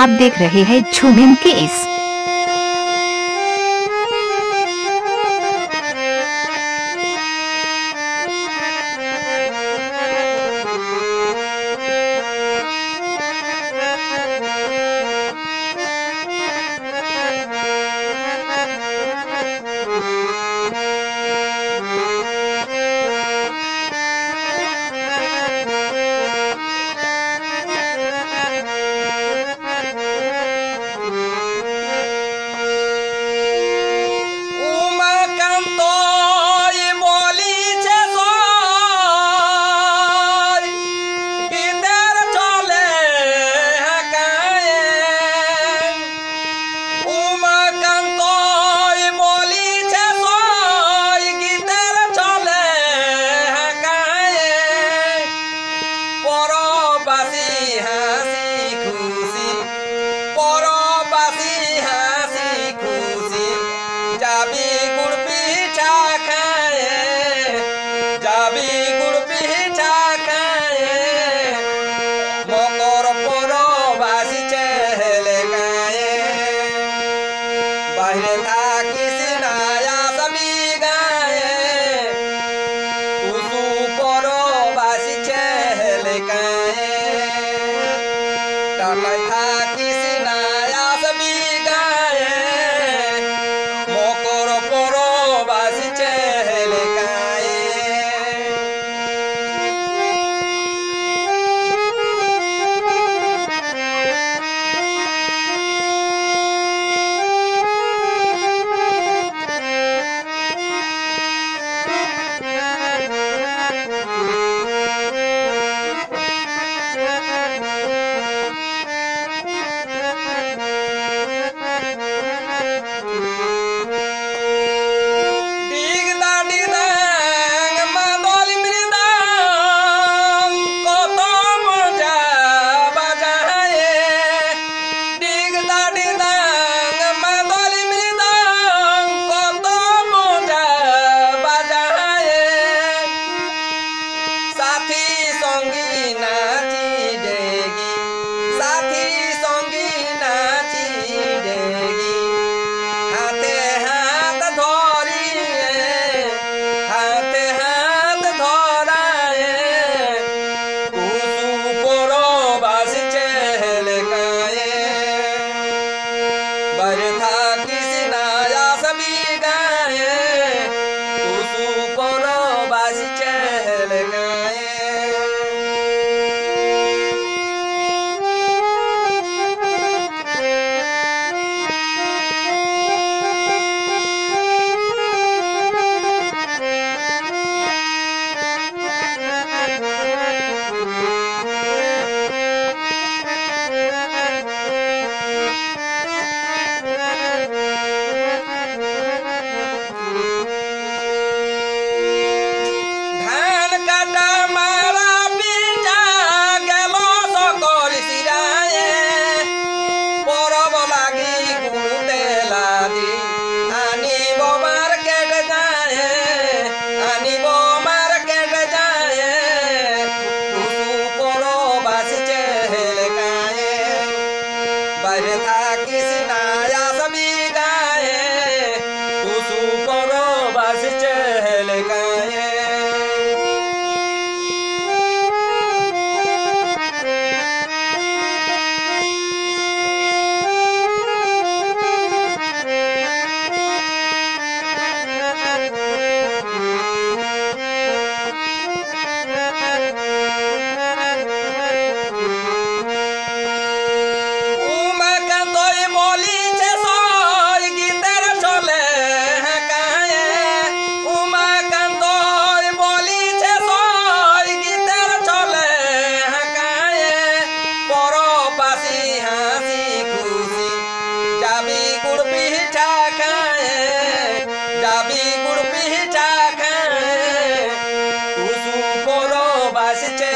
आप देख रहे हैं झूमिन के इस and I. പ്രകാശിച്ചേ